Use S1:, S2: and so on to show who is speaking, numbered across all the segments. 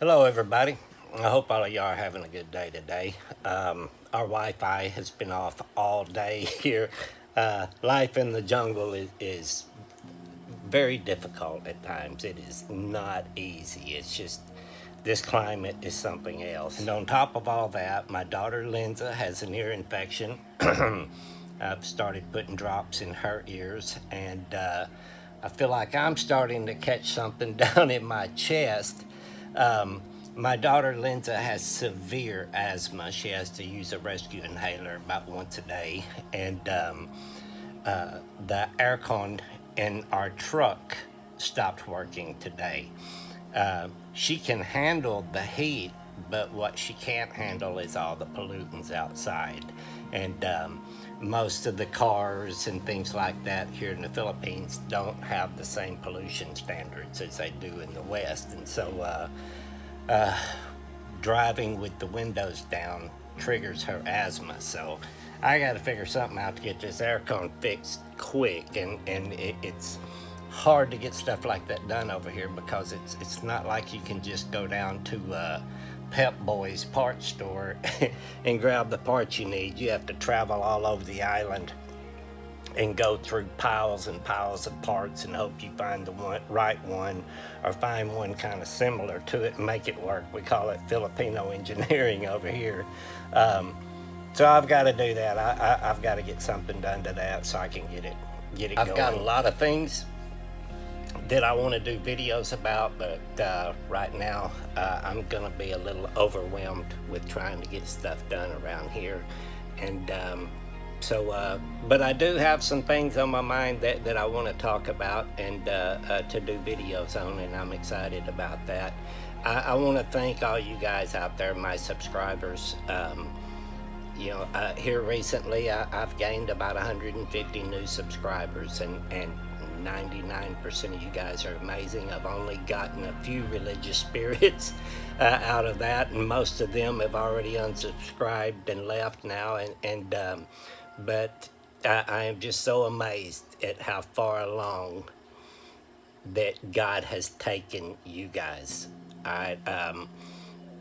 S1: Hello, everybody. I hope all of y'all are having a good day today. Um, our Wi-Fi has been off all day here. Uh, life in the jungle is, is very difficult at times. It is not easy. It's just this climate is something else. And on top of all that, my daughter Linda has an ear infection. I've started putting drops in her ears, and uh, I feel like I'm starting to catch something down in my chest. Um, my daughter Linda has severe asthma. She has to use a rescue inhaler about once a day, and um, uh, the aircon in our truck stopped working today. Uh, she can handle the heat, but what she can't handle is all the pollutants outside. And um, most of the cars and things like that here in the Philippines don't have the same pollution standards as they do in the West. And so uh, uh, driving with the windows down triggers her asthma. So I got to figure something out to get this aircon fixed quick. And, and it, it's hard to get stuff like that done over here because it's it's not like you can just go down to uh, Pep Boys parts store and grab the parts you need. You have to travel all over the island and go through piles and piles of parts and hope you find the one, right one or find one kind of similar to it and make it work. We call it Filipino engineering over here. Um, so I've got to do that. I, I, have got to get something done to that so I can get it get it I've going. got a lot of things that I want to do videos about, but uh, right now uh, I'm going to be a little overwhelmed with trying to get stuff done around here. And um, so, uh, but I do have some things on my mind that, that I want to talk about and uh, uh, to do videos on, and I'm excited about that. I, I want to thank all you guys out there, my subscribers. Um, you know, uh, here recently I, have gained about 150 new subscribers, and, and 99% of you guys are amazing. I've only gotten a few religious spirits uh, out of that, and most of them have already unsubscribed and left now. And, and um, but I, I am just so amazed at how far along that God has taken you guys. I um,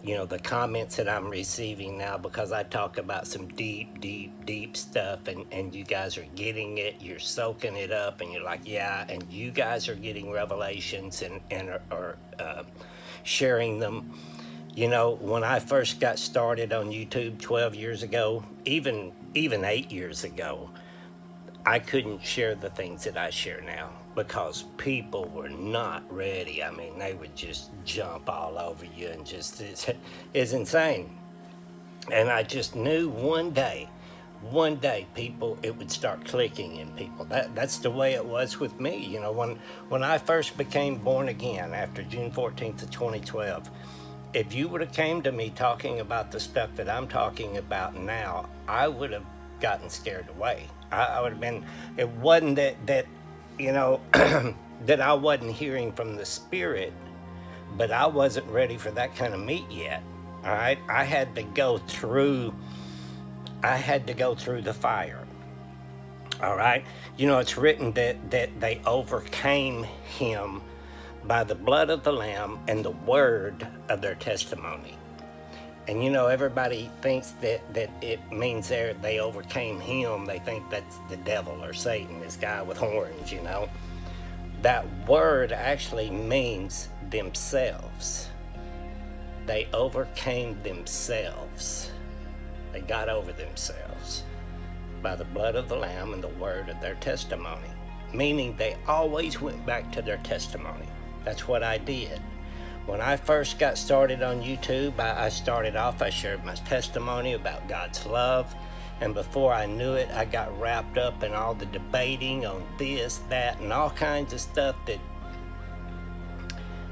S1: you know, the comments that I'm receiving now because I talk about some deep, deep, deep stuff and, and you guys are getting it, you're soaking it up and you're like, yeah, and you guys are getting revelations and, and are, are uh, sharing them. You know, when I first got started on YouTube 12 years ago, even even eight years ago, I couldn't share the things that I share now because people were not ready. I mean, they would just jump all over you and just, it's, it's insane. And I just knew one day, one day people, it would start clicking in people. That, that's the way it was with me. You know, when, when I first became born again after June 14th of 2012, if you would have came to me talking about the stuff that I'm talking about now, I would have gotten scared away. I, I would have been, it wasn't that, that you know, that I wasn't hearing from the Spirit, but I wasn't ready for that kind of meat yet. All right, I had to go through, I had to go through the fire. All right, you know, it's written that, that they overcame him by the blood of the Lamb and the word of their testimony. And you know, everybody thinks that, that it means they they overcame him. They think that's the devil or Satan, this guy with horns, you know. That word actually means themselves. They overcame themselves. They got over themselves by the blood of the Lamb and the word of their testimony. Meaning they always went back to their testimony. That's what I did. When I first got started on YouTube, I, started off, I shared my testimony about God's love. And before I knew it, I got wrapped up in all the debating on this, that, and all kinds of stuff that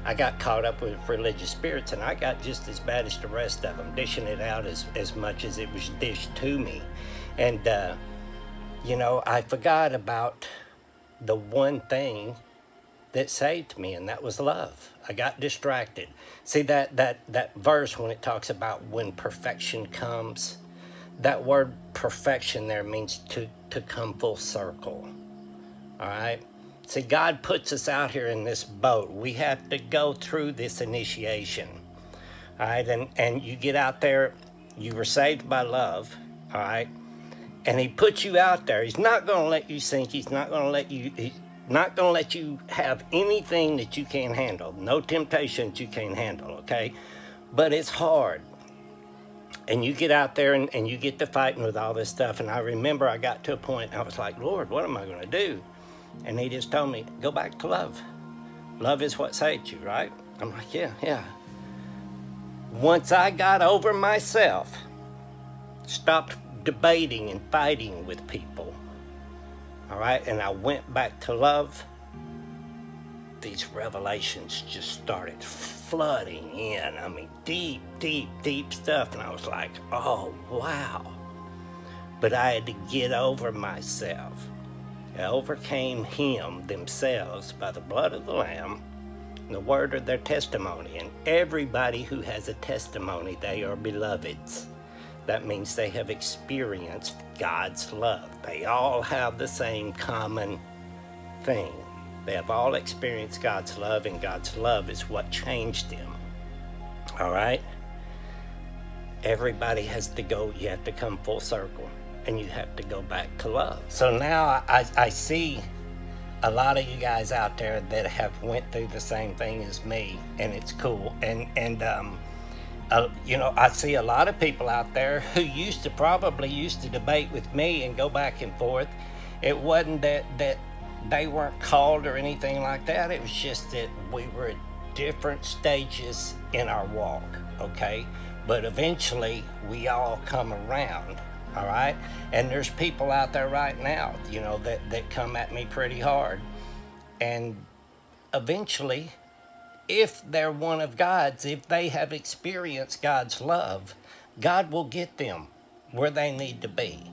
S1: I got caught up with religious spirits, and I got just as bad as the rest of them, dishing it out as, as much as it was dished to me. And, uh, you know, I forgot about the one thing that saved me, and that was love. I got distracted. See that that that verse when it talks about when perfection comes, that word perfection there means to to come full circle. All right. See, God puts us out here in this boat. We have to go through this initiation. All right, and, and you get out there, you were saved by love, all right? And he puts you out there. He's not going to let you sink. He's not going to let you, he's not going to let you have anything that you can't handle. No temptations you can't handle, okay? But it's hard. And you get out there and, and you get to fighting with all this stuff. And I remember I got to a point, I was like, Lord, what am I going to do? And he just told me, go back to love. Love is what saved you, right? I'm like, yeah, yeah. Once I got over myself, stopped debating and fighting with people, all right, and I went back to love, these revelations just started flooding in. I mean, deep, deep, deep stuff. And I was like, oh, wow. But I had to get over myself. I overcame him themselves by the blood of the Lamb the word of their testimony. And everybody who has a testimony, they are beloveds. That means they have experienced God's love. They all have the same common thing. They have all experienced God's love, and God's love is what changed them. All right? Everybody has to go, you have to come full circle, and you have to go back to love. So now I, I see a lot of you guys out there that have went through the same thing as me, and it's cool. And, and, um, you know, I see a lot of people out there who used to probably used to debate with me and go back and forth. It wasn't that that they weren't called or anything like that. It was just that we were at different stages in our walk. Okay, but eventually we all come around. All right, and there's people out there right now, you know, that that come at me pretty hard, and eventually if they're one of God's, if they have experienced God's love, God will get them where they need to be.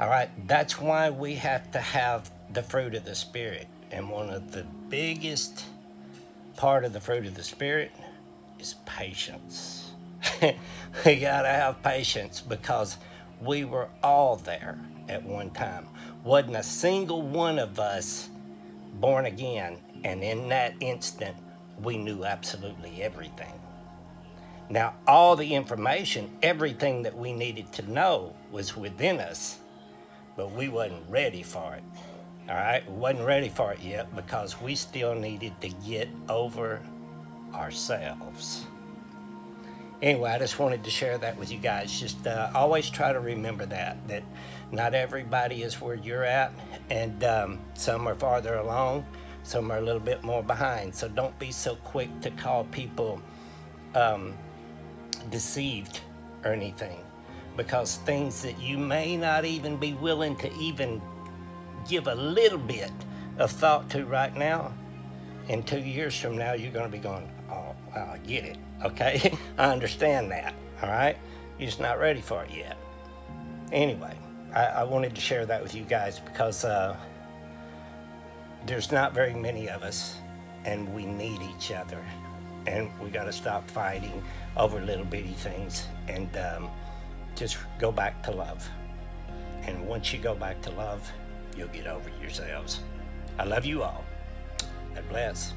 S1: All right, that's why we have to have the fruit of the Spirit. And one of the biggest part of the fruit of the Spirit is patience. we got to have patience because we were all there at one time. Wasn't a single one of us born again. And in that instant, we knew absolutely everything. Now, all the information, everything that we needed to know was within us, but we wasn't ready for it. All right, we wasn't ready for it yet because we still needed to get over ourselves. Anyway, I just wanted to share that with you guys. Just uh, always try to remember that, that not everybody is where you're at, and um, some are farther along, some are a little bit more behind. So don't be so quick to call people um, deceived or anything because things that you may not even be willing to even give a little bit of thought to right now, in two years from now, you're going to be going, oh, I get it. Okay? I understand that. All right? You're just not ready for it yet. Anyway, I, I wanted to share that with you guys because uh, there's not very many of us, and we need each other. And we got to stop fighting over little bitty things and um, just go back to love. And once you go back to love, you'll get over yourselves. I love you all. God bless.